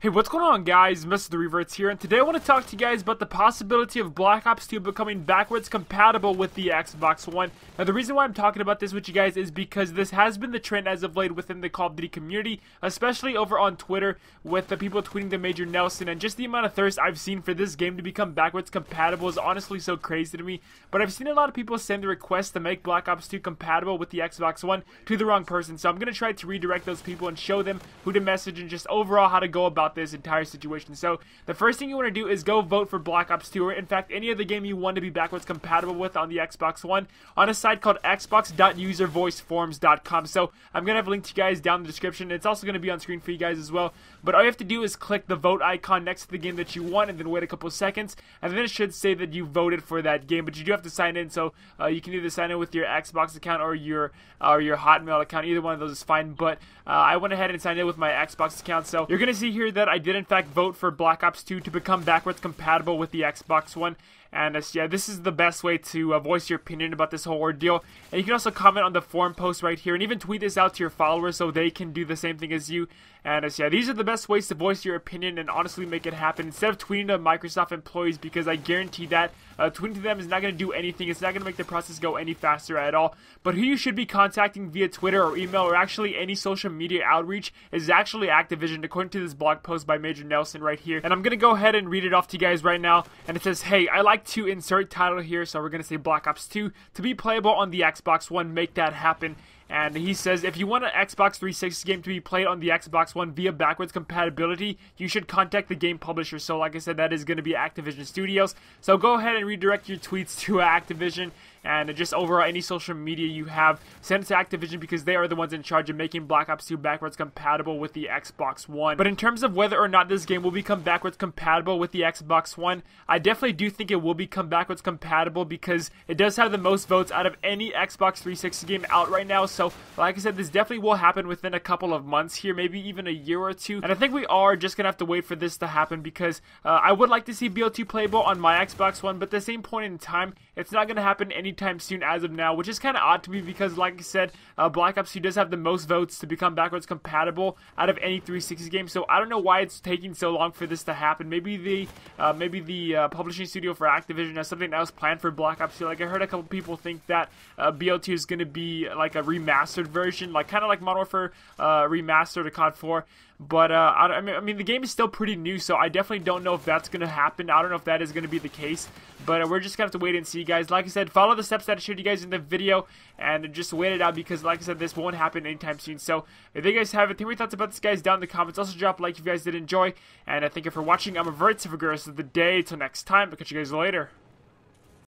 Hey, what's going on guys? Mr. The Revertz here, and today I want to talk to you guys about the possibility of Black Ops 2 becoming backwards compatible with the Xbox One. Now, the reason why I'm talking about this with you guys is because this has been the trend as of late within the Call of Duty community, especially over on Twitter with the people tweeting to Major Nelson, and just the amount of thirst I've seen for this game to become backwards compatible is honestly so crazy to me. But I've seen a lot of people send the request to make Black Ops 2 compatible with the Xbox One to the wrong person, so I'm going to try to redirect those people and show them who to message and just overall how to go about this entire situation. So the first thing you want to do is go vote for Black Ops 2 or in fact any other game you want to be backwards compatible with on the Xbox One on a site called xbox.uservoiceforms.com. So I'm going to have a link to you guys down in the description. It's also going to be on screen for you guys as well. But all you have to do is click the vote icon next to the game that you want and then wait a couple seconds and then it should say that you voted for that game. But you do have to sign in so uh, you can either sign in with your Xbox account or your or your Hotmail account. Either one of those is fine. But uh, I went ahead and signed in with my Xbox account. So you're going to see here that I did in fact vote for Black Ops 2 to become backwards compatible with the Xbox One. And uh, yeah, this is the best way to uh, voice your opinion about this whole ordeal. And you can also comment on the forum post right here and even tweet this out to your followers so they can do the same thing as you. And uh, yeah, these are the best ways to voice your opinion and honestly make it happen instead of tweeting to Microsoft employees because I guarantee that uh, tweeting to them is not going to do anything. It's not going to make the process go any faster at all. But who you should be contacting via Twitter or email or actually any social media outreach is actually Activision, according to this blog post by Major Nelson right here. And I'm going to go ahead and read it off to you guys right now. And it says, Hey, I like to insert title here, so we're going to say Black Ops 2 to be playable on the Xbox One. Make that happen. And he says if you want an Xbox 360 game to be played on the Xbox One via backwards compatibility, you should contact the game publisher. So, like I said, that is going to be Activision Studios. So, go ahead and redirect your tweets to Activision and just overall any social media you have, send it to Activision because they are the ones in charge of making Black Ops 2 backwards compatible with the Xbox One. But in terms of whether or not this game will become backwards compatible with the Xbox One, I definitely do think it will become backwards compatible because it does have the most votes out of any Xbox 360 game out right now. So, like I said, this definitely will happen within a couple of months here, maybe even a year or two. And I think we are just gonna have to wait for this to happen because uh, I would like to see BO2 playable on my Xbox One, but at the same point in time, it's not gonna happen any anytime soon as of now, which is kind of odd to me because, like I said, uh, Black Ops 2 does have the most votes to become backwards compatible out of any 360 game. So I don't know why it's taking so long for this to happen. Maybe the uh, maybe the uh, publishing studio for Activision has something else planned for Black Ops 2. Like I heard a couple people think that uh, BO2 is going to be like a remastered version, like kind of like Modern Warfare uh, remastered to COD 4. But uh, I, mean, I mean, the game is still pretty new, so I definitely don't know if that's going to happen. I don't know if that is going to be the case. But we're just going to have to wait and see, guys. Like I said, follow the steps that I showed you guys in the video and just wait it out because, like I said, this won't happen anytime soon. So if you guys have any thoughts about this, guys, down in the comments. Also, drop a like if you guys did enjoy. And I thank you for watching. I'm a. Have a of the day. Till next time, I'll catch you guys later.